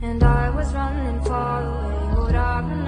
And I was running far away Would I